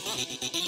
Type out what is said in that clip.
¡Gracias!